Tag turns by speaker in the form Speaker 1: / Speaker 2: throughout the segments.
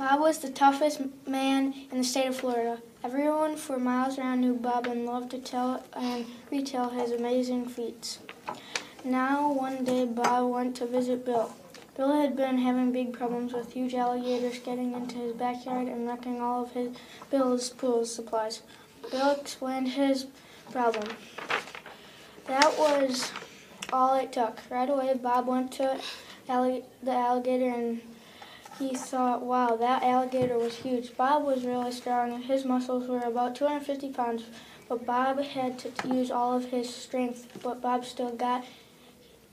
Speaker 1: Bob was the toughest man in the state of Florida. Everyone for miles around knew Bob and loved to tell and retell his amazing feats. Now, one day, Bob went to visit Bill. Bill had been having big problems with huge alligators getting into his backyard and wrecking all of his Bill's pool supplies. Bill explained his problem. That was all it took. Right away, Bob went to the alligator and he thought, wow, that alligator was huge. Bob was really strong and his muscles were about 250 pounds, but Bob had to use all of his strength, but Bob still got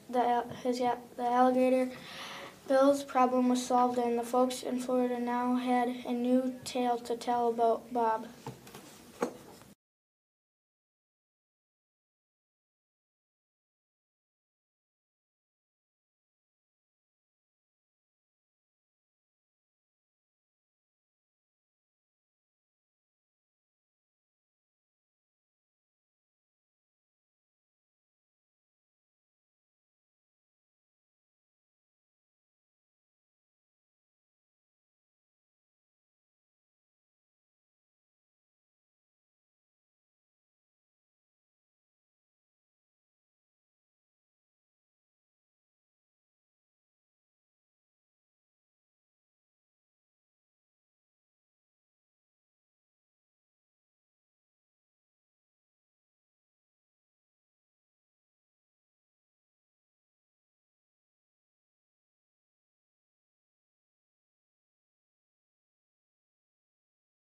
Speaker 1: the, his, the alligator. Bill's problem was solved and the folks in Florida now had a new tale to tell about Bob.